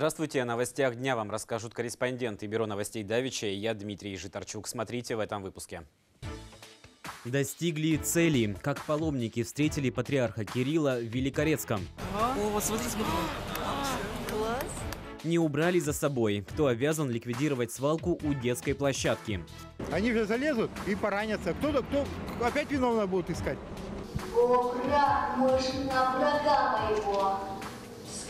Здравствуйте. О новостях дня вам расскажут корреспонденты Бюро новостей Давича и я, Дмитрий Житарчук. Смотрите в этом выпуске. Достигли цели. Как паломники встретили патриарха Кирилла в Великорецком. О, смотри, смотри. Класс. Не убрали за собой. Кто обязан ликвидировать свалку у детской площадки. Они же залезут и поранятся. Кто-то, кто опять виновного будут искать. О, враг мой, на врага моего,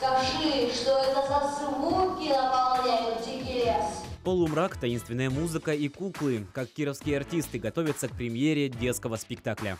скажи, что это за звуки наполняют дикий лес. Полумрак, таинственная музыка и куклы, как кировские артисты готовятся к премьере детского спектакля.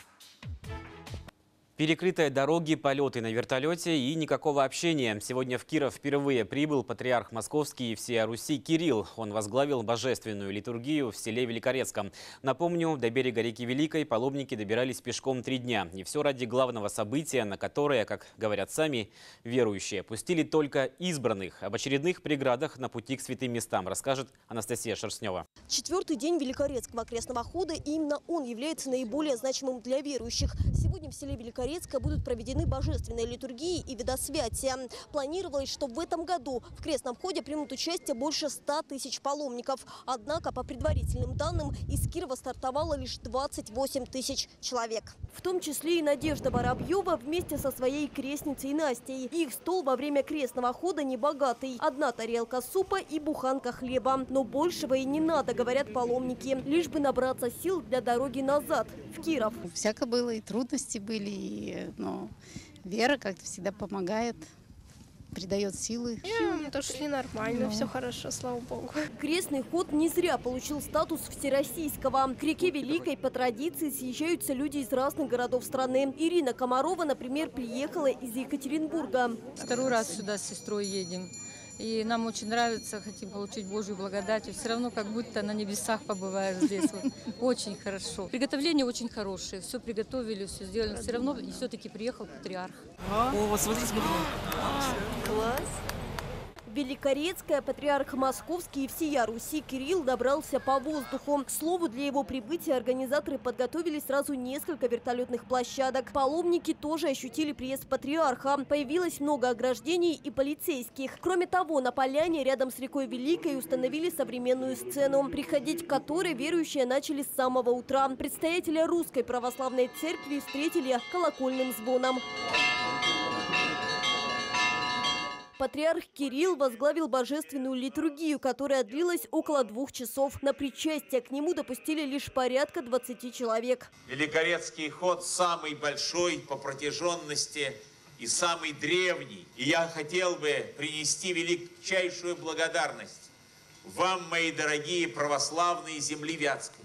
Перекрытые дороги, полеты на вертолете и никакого общения. Сегодня в Киров впервые прибыл патриарх московский и всея Руси Кирилл. Он возглавил божественную литургию в селе Великорецком. Напомню, до берега реки Великой паломники добирались пешком три дня. И все ради главного события, на которое, как говорят сами верующие, пустили только избранных. Об очередных преградах на пути к святым местам расскажет Анастасия Шерстнева. Четвертый день Великорецкого окрестного хода, и именно он является наиболее значимым для верующих. Сегодня в селе Великорецка будут проведены божественные литургии и видосвятия. Планировалось, что в этом году в крестном ходе примут участие больше 100 тысяч паломников. Однако, по предварительным данным, из Кирова стартовало лишь 28 тысяч человек. В том числе и Надежда Воробьева вместе со своей крестницей Настей. Их стол во время крестного хода небогатый. Одна тарелка супа и буханка хлеба. Но большего и не надо, говорят паломники. Лишь бы набраться сил для дороги назад, в Киров. Всяко было, и трудности были, и, но вера как-то всегда помогает, придает силы. Не, мы тоже шли нормально, все хорошо, слава богу. Крестный ход не зря получил статус всероссийского. К реке Великой по традиции съезжаются люди из разных городов страны. Ирина Комарова, например, приехала из Екатеринбурга. Второй раз сюда с сестрой едем. И нам очень нравится, хотим получить Божью благодать. Все равно как будто на небесах побываешь здесь. Вот. Очень хорошо. Приготовление очень хорошее. Все приготовили, все сделали. Все равно и все-таки приехал патриарх. О, смотри, смотри. Класс. Великорецкая, патриарх Московский и всея Руси Кирилл добрался по воздуху. К слову, для его прибытия организаторы подготовили сразу несколько вертолетных площадок. Паломники тоже ощутили приезд патриарха. Появилось много ограждений и полицейских. Кроме того, на поляне рядом с рекой Великой установили современную сцену, приходить к которой верующие начали с самого утра. Представителя Русской Православной Церкви встретили колокольным звоном. Патриарх Кирилл возглавил божественную литургию, которая длилась около двух часов. На причастие к нему допустили лишь порядка 20 человек. Великорецкий ход самый большой по протяженности и самый древний. И я хотел бы принести величайшую благодарность вам, мои дорогие православные земли Вятской,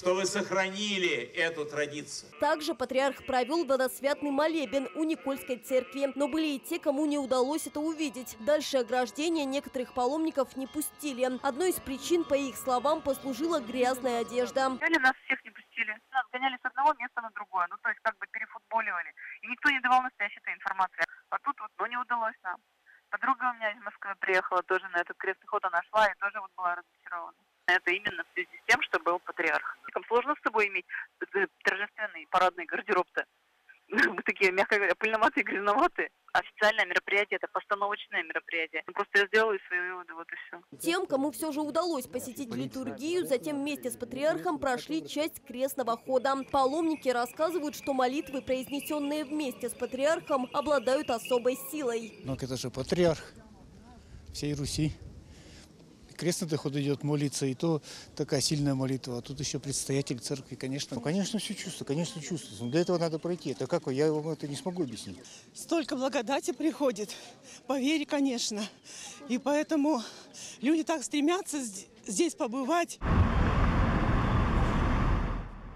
что вы сохранили эту традицию. Также патриарх провел водосвятный молебен у Никольской церкви. Но были и те, кому не удалось это увидеть. Дальше ограждения некоторых паломников не пустили. Одной из причин, по их словам, послужила грязная одежда. Взяли нас всех не пустили. Нас гоняли с одного места на другое. Ну, то есть как бы перефутболивали. И никто не давал настоящей этой информации. А тут вот, ну, не удалось нам. Подруга у меня из Москвы приехала тоже на этот крестный ход, она шла и тоже вот была разочарована. Это именно в связи с тем, что был патриарх. Там сложно с собой иметь торжественный парадный гардероб-то. Мы такие, мягко говоря, пыльноватые, грязноватые. Официальное мероприятие – это постановочное мероприятие. Просто я сделала свои выводы, вот и все. Тем, кому все же удалось посетить литургию, затем вместе с патриархом прошли часть крестного хода. Паломники рассказывают, что молитвы, произнесенные вместе с патриархом, обладают особой силой. Ну, это же патриарх всей Руси. Крестный ход идет молиться, и то такая сильная молитва. А тут еще предстоятель церкви, конечно. Ну, конечно, все чувствую, конечно, чувствую. Но для этого надо пройти. Это как? Я вам это не смогу объяснить. Столько благодати приходит, по вере, конечно. И поэтому люди так стремятся здесь побывать.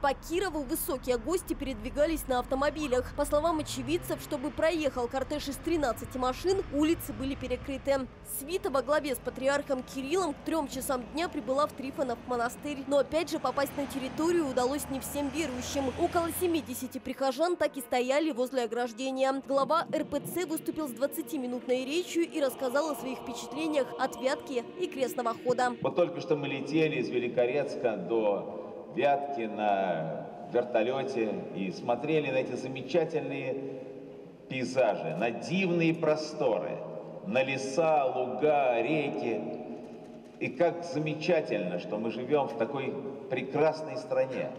По Кирову высокие гости передвигались на автомобилях. По словам очевидцев, чтобы проехал кортеж из 13 машин, улицы были перекрыты. Свита во главе с патриархом Кириллом к трем часам дня прибыла в Трифонов монастырь. Но опять же попасть на территорию удалось не всем верующим. Около 70 прихожан так и стояли возле ограждения. Глава РПЦ выступил с 20-минутной речью и рассказал о своих впечатлениях от Вятки и крестного хода. Вот только что мы летели из Великорецка до Вятки на вертолете и смотрели на эти замечательные пейзажи, на дивные просторы. на леса, луга, реки. И как замечательно, что мы живем в такой прекрасной стране,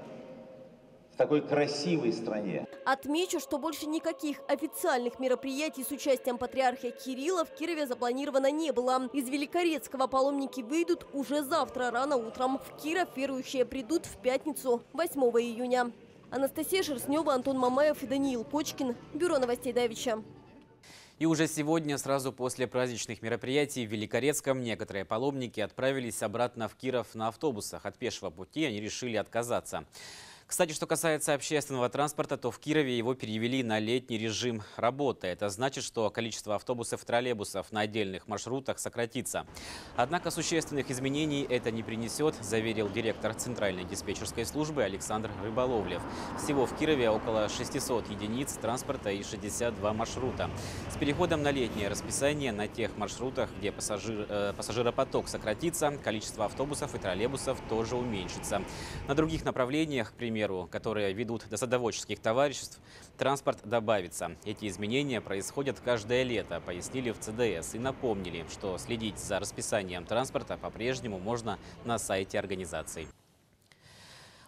в такой красивой стране. Отмечу, что больше никаких официальных мероприятий с участием патриарха Кирилла в Кирове запланировано не было. Из Великорецкого паломники выйдут уже завтра рано утром. В Киров верующие придут в пятницу, 8 июня. Анастасия Шерстнева, Антон Мамаев и Даниил Кочкин. Бюро новостей Давича. И уже сегодня, сразу после праздничных мероприятий в Великорецком, некоторые паломники отправились обратно в Киров на автобусах. От пешего пути они решили отказаться. Кстати, что касается общественного транспорта, то в Кирове его перевели на летний режим работы. Это значит, что количество автобусов и троллейбусов на отдельных маршрутах сократится. Однако существенных изменений это не принесет, заверил директор Центральной диспетчерской службы Александр Рыболовлев. Всего в Кирове около 600 единиц транспорта и 62 маршрута. С переходом на летнее расписание на тех маршрутах, где пассажир, э, пассажиропоток сократится, количество автобусов и троллейбусов тоже уменьшится. На других направлениях, примерно примеру, которые ведут до садоводческих товариществ, транспорт добавится. Эти изменения происходят каждое лето, пояснили в ЦДС и напомнили, что следить за расписанием транспорта по-прежнему можно на сайте организации.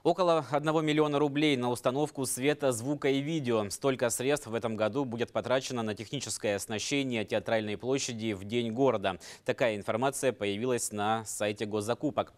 Около 1 миллиона рублей на установку света, звука и видео. Столько средств в этом году будет потрачено на техническое оснащение театральной площади в День города. Такая информация появилась на сайте госзакупок.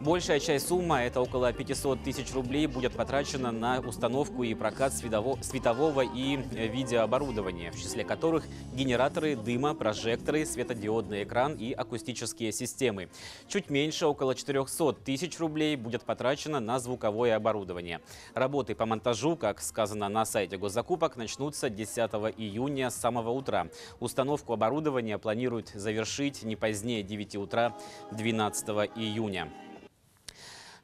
Большая часть суммы, это около 500 тысяч рублей, будет потрачена на установку и прокат светового и видеооборудования, в числе которых генераторы дыма, прожекторы, светодиодный экран и акустические системы. Чуть меньше, около 400 тысяч рублей, будет потрачено на звуковое звуковое оборудование. Работы по монтажу, как сказано на сайте госзакупок, начнутся 10 июня с самого утра. Установку оборудования планируют завершить не позднее 9 утра 12 июня.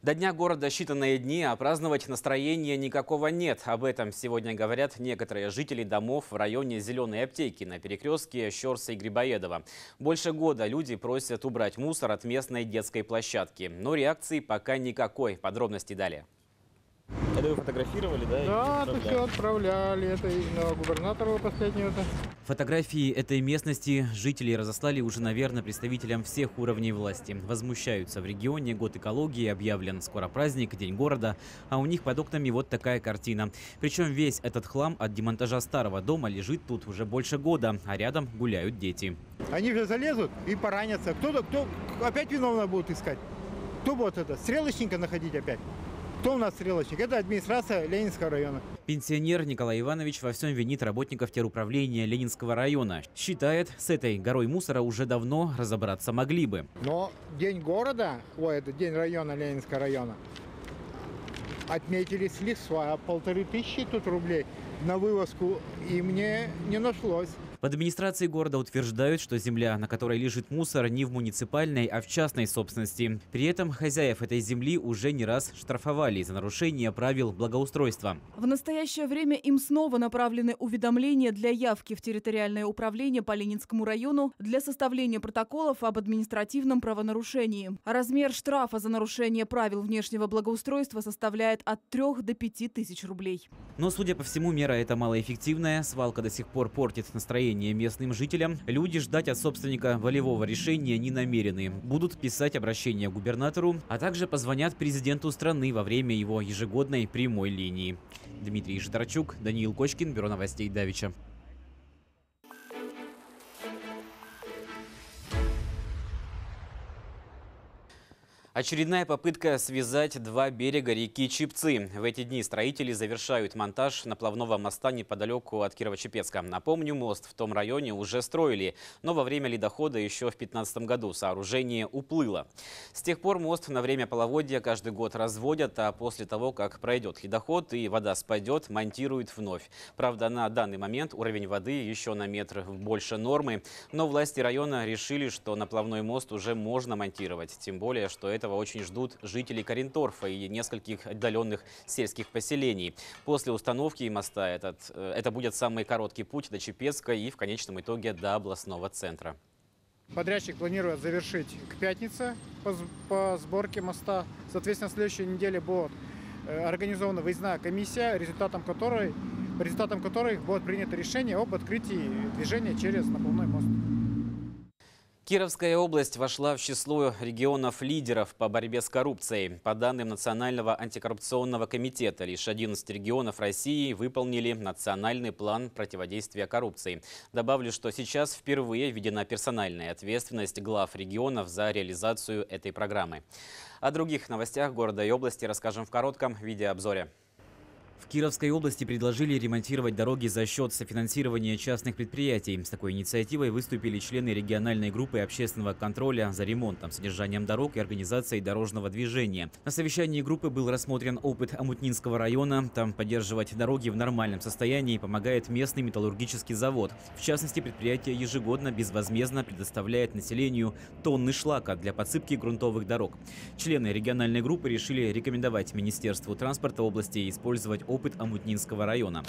До Дня города считанные дни, а праздновать настроения никакого нет. Об этом сегодня говорят некоторые жители домов в районе Зеленой аптеки на перекрестке Щерса и Грибоедова. Больше года люди просят убрать мусор от местной детской площадки. Но реакции пока никакой. Подробности далее. Это вы фотографировали, да? Да, это все отправляли. Это и на губернатора последнего. -то. Фотографии этой местности жители разослали уже, наверное, представителям всех уровней власти. Возмущаются. В регионе год экологии объявлен. Скоро праздник, день города. А у них под окнами вот такая картина. Причем весь этот хлам от демонтажа старого дома лежит тут уже больше года. А рядом гуляют дети. Они же залезут и поранятся. Кто-то, кто опять виновного будут искать? Кто будет это? Стрелочника находить опять? Кто у нас стрелочник? Это администрация Ленинского района. Пенсионер Николай Иванович во всем винит работников теруправления Ленинского района. Считает, с этой горой мусора уже давно разобраться могли бы. Но день города, ой, это день района Ленинского района, отметили с лесва полторы тысячи тут рублей на вывозку, и мне не нашлось. В администрации города утверждают, что земля, на которой лежит мусор, не в муниципальной, а в частной собственности. При этом хозяев этой земли уже не раз штрафовали за нарушение правил благоустройства. В настоящее время им снова направлены уведомления для явки в территориальное управление по Ленинскому району для составления протоколов об административном правонарушении. Размер штрафа за нарушение правил внешнего благоустройства составляет от 3 до 5 тысяч рублей. Но, судя по всему, мера эта малоэффективная. Свалка до сих пор портит настроение настроение местным жителям, люди ждать от собственника волевого решения не намерены. Будут писать обращение губернатору, а также позвонят президенту страны во время его ежегодной прямой линии. Дмитрий Житарчук, Даниил Кочкин, Бюро новостей Давича. Очередная попытка связать два берега реки Чипцы. В эти дни строители завершают монтаж наплавного моста неподалеку от Кирово-Чепецка. Напомню, мост в том районе уже строили, но во время ледохода еще в 2015 году сооружение уплыло. С тех пор мост на время половодья каждый год разводят, а после того, как пройдет ледоход и вода спадет, монтируют вновь. Правда, на данный момент уровень воды еще на метр больше нормы, но власти района решили, что наплавной мост уже можно монтировать, тем более, что это этого очень ждут жители Каренторфа и нескольких отдаленных сельских поселений. После установки моста этот, э, это будет самый короткий путь до Чепецка и в конечном итоге до областного центра. Подрядчик планирует завершить к пятнице по, сборке моста. Соответственно, в следующей неделе будет э, организована выездная комиссия, результатом которой, результатом которой будет принято решение об открытии движения через наплавной мост. Кировская область вошла в число регионов-лидеров по борьбе с коррупцией. По данным Национального антикоррупционного комитета, лишь 11 регионов России выполнили национальный план противодействия коррупции. Добавлю, что сейчас впервые введена персональная ответственность глав регионов за реализацию этой программы. О других новостях города и области расскажем в коротком видеообзоре. В Кировской области предложили ремонтировать дороги за счет софинансирования частных предприятий. С такой инициативой выступили члены региональной группы общественного контроля за ремонтом, содержанием дорог и организацией дорожного движения. На совещании группы был рассмотрен опыт Амутнинского района. Там поддерживать дороги в нормальном состоянии помогает местный металлургический завод. В частности, предприятие ежегодно безвозмездно предоставляет населению тонны шлака для подсыпки грунтовых дорог. Члены региональной группы решили рекомендовать Министерству транспорта области использовать опыт Амутнинского района.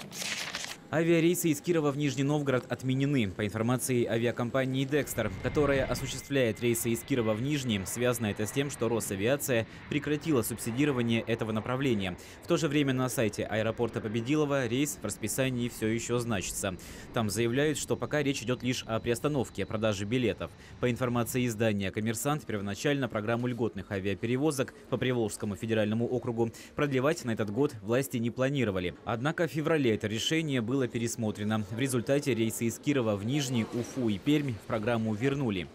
Авиарейсы из Кирова в Нижний Новгород отменены. По информации авиакомпании «Декстер», которая осуществляет рейсы из Кирова в Нижний, связано это с тем, что Росавиация прекратила субсидирование этого направления. В то же время на сайте аэропорта Победилова рейс в расписании все еще значится. Там заявляют, что пока речь идет лишь о приостановке продажи билетов. По информации издания «Коммерсант», первоначально программу льготных авиаперевозок по Приволжскому федеральному округу продлевать на этот год власти не планировали. Однако в феврале это решение было было пересмотрено. В результате рейсы из Кирова в Нижний, Уфу и Пермь в программу вернули.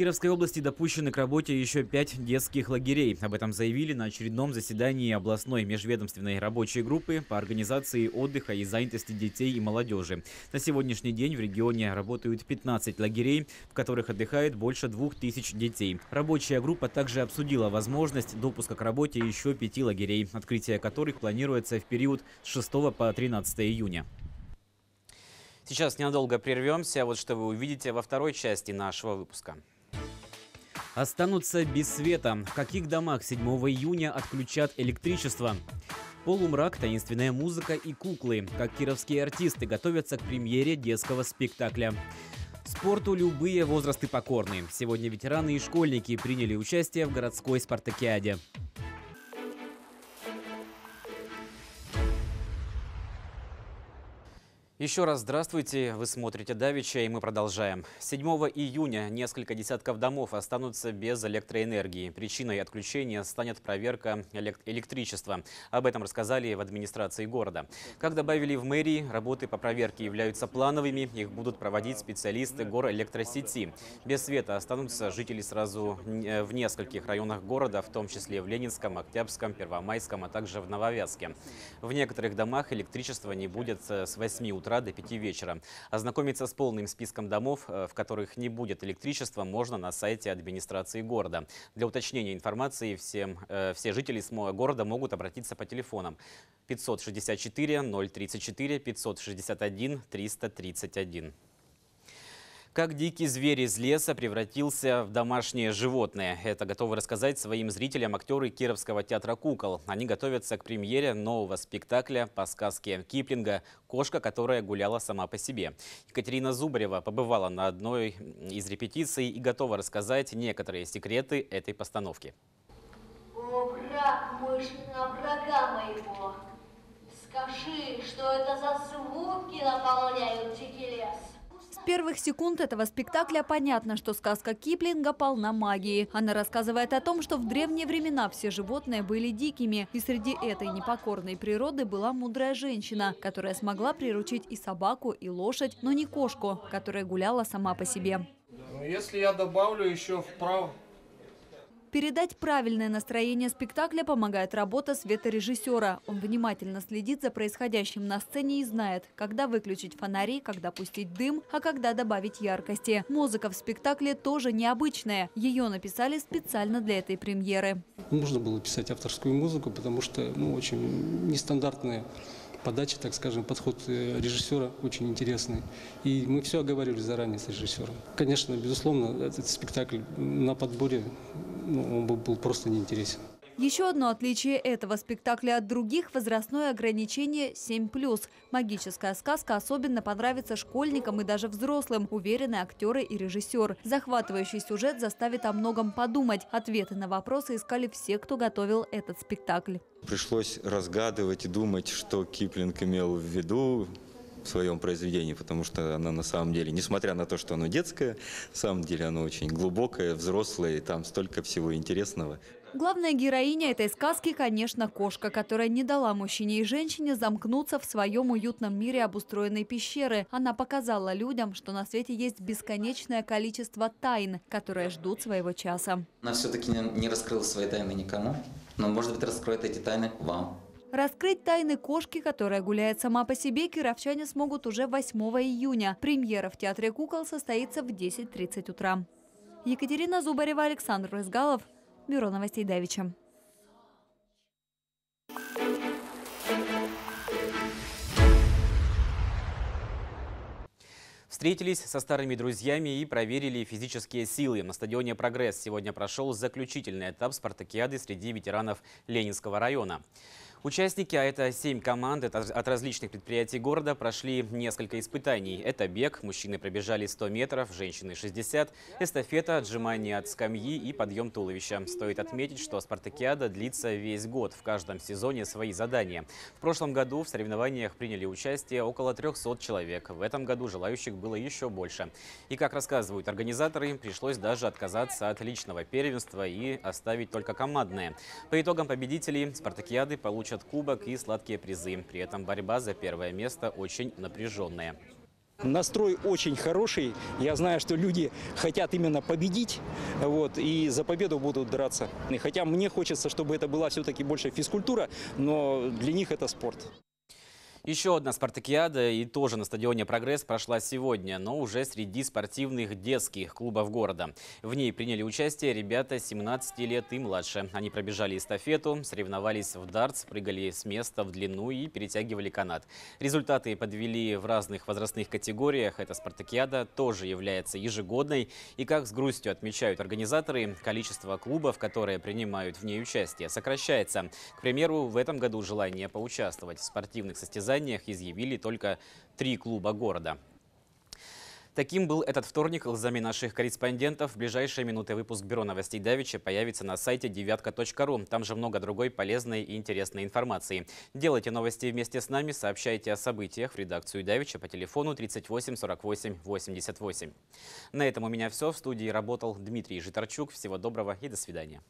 Кировской области допущены к работе еще пять детских лагерей. Об этом заявили на очередном заседании областной межведомственной рабочей группы по организации отдыха и занятости детей и молодежи. На сегодняшний день в регионе работают 15 лагерей, в которых отдыхает больше двух тысяч детей. Рабочая группа также обсудила возможность допуска к работе еще пяти лагерей, открытие которых планируется в период с 6 по 13 июня. Сейчас ненадолго прервемся. Вот что вы увидите во второй части нашего выпуска останутся без света. В каких домах 7 июня отключат электричество? Полумрак, таинственная музыка и куклы. Как кировские артисты готовятся к премьере детского спектакля. Спорту любые возрасты покорны. Сегодня ветераны и школьники приняли участие в городской спартакиаде. Еще раз здравствуйте. Вы смотрите «Давича» и мы продолжаем. 7 июня несколько десятков домов останутся без электроэнергии. Причиной отключения станет проверка электричества. Об этом рассказали в администрации города. Как добавили в мэрии, работы по проверке являются плановыми. Их будут проводить специалисты горэлектросети. Без света останутся жители сразу э, в нескольких районах города, в том числе в Ленинском, Октябрьском, Первомайском, а также в Нововязке. В некоторых домах электричества не будет э, с 8 утра утра до 5 вечера. Ознакомиться с полным списком домов, э, в которых не будет электричества, можно на сайте администрации города. Для уточнения информации всем, э, все жители города могут обратиться по телефонам 564 034 561 331. Как дикий зверь из леса превратился в домашнее животное. Это готовы рассказать своим зрителям актеры Кировского театра «Кукол». Они готовятся к премьере нового спектакля по сказке Киплинга «Кошка, которая гуляла сама по себе». Екатерина Зубарева побывала на одной из репетиций и готова рассказать некоторые секреты этой постановки. О, враг мой, врага моего, скажи, что это за звуки наполняют дикий лес? Первых секунд этого спектакля понятно, что сказка Киплинга полна магии. Она рассказывает о том, что в древние времена все животные были дикими, и среди этой непокорной природы была мудрая женщина, которая смогла приручить и собаку, и лошадь, но не кошку, которая гуляла сама по себе. Ну, если я добавлю еще вправо, Передать правильное настроение спектакля помогает работа светорежиссера. Он внимательно следит за происходящим на сцене и знает, когда выключить фонари, когда пустить дым, а когда добавить яркости. Музыка в спектакле тоже необычная. Ее написали специально для этой премьеры. Нужно было писать авторскую музыку, потому что ну, очень нестандартная подача, так скажем, подход э, режиссера очень интересный. И мы все оговорили заранее с режиссером. Конечно, безусловно, этот спектакль на подборе ну, он был просто неинтересен. Еще одно отличие этого спектакля от других – возрастное ограничение 7+. Магическая сказка особенно понравится школьникам и даже взрослым, уверены актеры и режиссер. Захватывающий сюжет заставит о многом подумать. Ответы на вопросы искали все, кто готовил этот спектакль. Пришлось разгадывать и думать, что Киплинг имел в виду, в своем произведении, потому что оно на самом деле, несмотря на то, что оно детское, на самом деле оно очень глубокое, взрослое, и там столько всего интересного. Главная героиня этой сказки, конечно, кошка, которая не дала мужчине и женщине замкнуться в своем уютном мире обустроенной пещеры. Она показала людям, что на свете есть бесконечное количество тайн, которые ждут своего часа. Она все-таки не раскрыла свои тайны никому, но, может быть, раскроет эти тайны вам. Раскрыть тайны кошки, которая гуляет сама по себе, кировчане смогут уже 8 июня. Премьера в Театре кукол состоится в 10.30 утра. Екатерина Зубарева, Александр Рызгалов. Бюро новостей Давича. Встретились со старыми друзьями и проверили физические силы. На стадионе «Прогресс» сегодня прошел заключительный этап спартакиады среди ветеранов Ленинского района. Участники, а это семь команд от различных предприятий города, прошли несколько испытаний. Это бег, мужчины пробежали 100 метров, женщины 60, эстафета, отжимание от скамьи и подъем туловища. Стоит отметить, что спартакиада длится весь год, в каждом сезоне свои задания. В прошлом году в соревнованиях приняли участие около 300 человек. В этом году желающих было еще больше. И, как рассказывают организаторы, пришлось даже отказаться от личного первенства и оставить только командное. По итогам победителей спартакиады получат получат кубок и сладкие призы. При этом борьба за первое место очень напряженная. Настрой очень хороший. Я знаю, что люди хотят именно победить, вот, и за победу будут драться. И хотя мне хочется, чтобы это была все-таки больше физкультура, но для них это спорт. Еще одна спартакиада и тоже на стадионе «Прогресс» прошла сегодня, но уже среди спортивных детских клубов города. В ней приняли участие ребята 17 лет и младше. Они пробежали эстафету, соревновались в дартс, прыгали с места в длину и перетягивали канат. Результаты подвели в разных возрастных категориях. Эта спартакиада тоже является ежегодной. И как с грустью отмечают организаторы, количество клубов, которые принимают в ней участие, сокращается. К примеру, в этом году желание поучаствовать в спортивных состязаниях состязаниях изъявили только три клуба города. Таким был этот вторник глазами наших корреспондентов. В ближайшие минуты выпуск Бюро новостей Давича появится на сайте девятка.ру. Там же много другой полезной и интересной информации. Делайте новости вместе с нами, сообщайте о событиях в редакцию Давича по телефону 38 48 88. На этом у меня все. В студии работал Дмитрий Житарчук. Всего доброго и до свидания.